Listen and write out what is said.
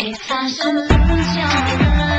If I should lose your love